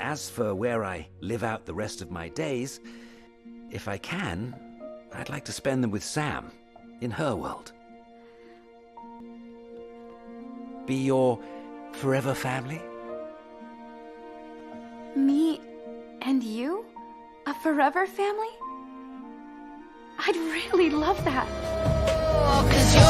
as for where I live out the rest of my days, if I can, I'd like to spend them with Sam, in her world. Be your forever family? Me and you? A forever family? I'd really love that. Oh, Cause